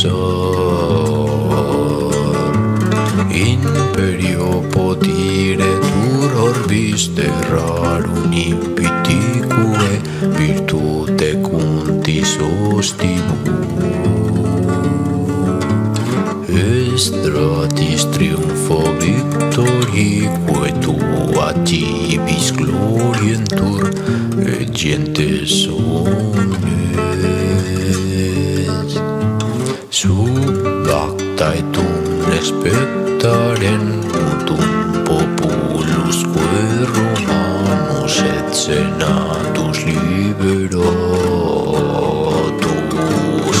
sor. Imperio potire tur orbis terrarum impiticue virtute cunti sostibu estratis triumfo victorique tua tibis glorientur et gentes omnes eta etun espetaren mutun populuzko erroman et atuz libero atuz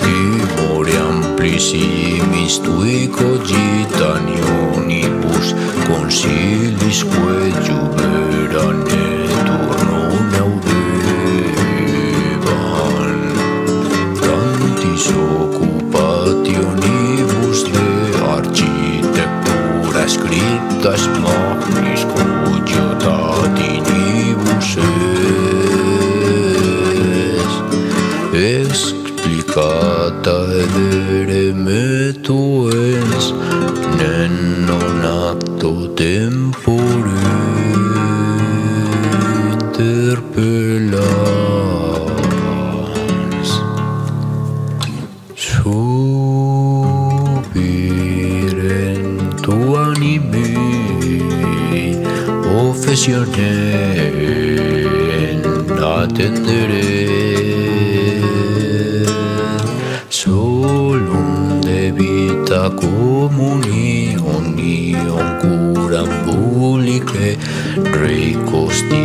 timore amplizi mistuiko jen tas naktis kodžia tādini būsēs. Explicata verme tu es, nennonato tempore interpellas. Su ilusionen atenderé. Solum de vita comunión, unión curambuli que recostí.